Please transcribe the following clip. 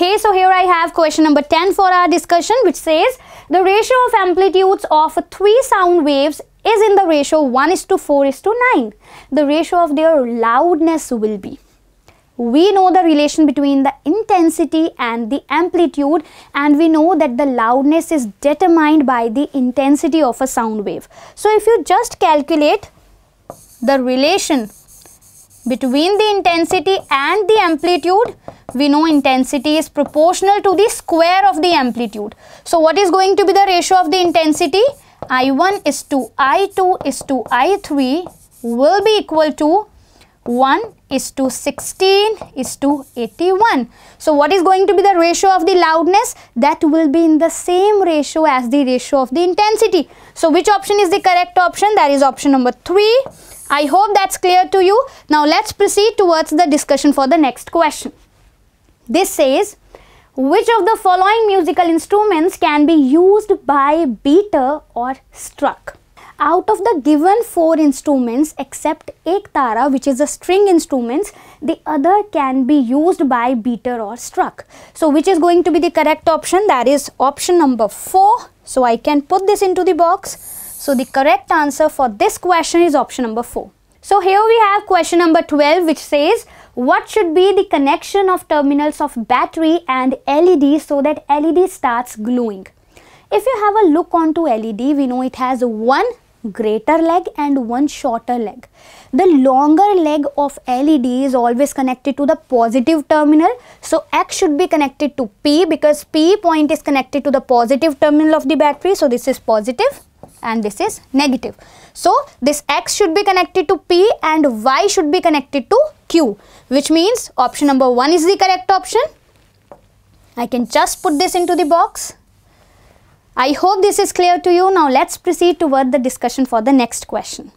Hey, so here I have question number 10 for our discussion which says the ratio of amplitudes of three sound waves is in the ratio 1 is to 4 is to 9. The ratio of their loudness will be. We know the relation between the intensity and the amplitude and we know that the loudness is determined by the intensity of a sound wave. So if you just calculate the relation between the intensity and the amplitude we know intensity is proportional to the square of the amplitude. So what is going to be the ratio of the intensity? I1 is to I2 is to I3 will be equal to 1 is to 16 is to 81. So what is going to be the ratio of the loudness? That will be in the same ratio as the ratio of the intensity. So which option is the correct option? That is option number 3. I hope that's clear to you. Now let's proceed towards the discussion for the next question. This says, which of the following musical instruments can be used by beater or struck? Out of the given four instruments except ektara which is a string instruments, the other can be used by beater or struck. So which is going to be the correct option? That is option number 4. So I can put this into the box. So the correct answer for this question is option number 4. So here we have question number 12 which says what should be the connection of terminals of battery and LED so that LED starts glowing. If you have a look onto LED, we know it has one greater leg and one shorter leg. The longer leg of LED is always connected to the positive terminal. So X should be connected to P because P point is connected to the positive terminal of the battery. So this is positive and this is negative. So this X should be connected to P and Y should be connected to Q which means option number 1 is the correct option. I can just put this into the box. I hope this is clear to you. Now let's proceed toward the discussion for the next question.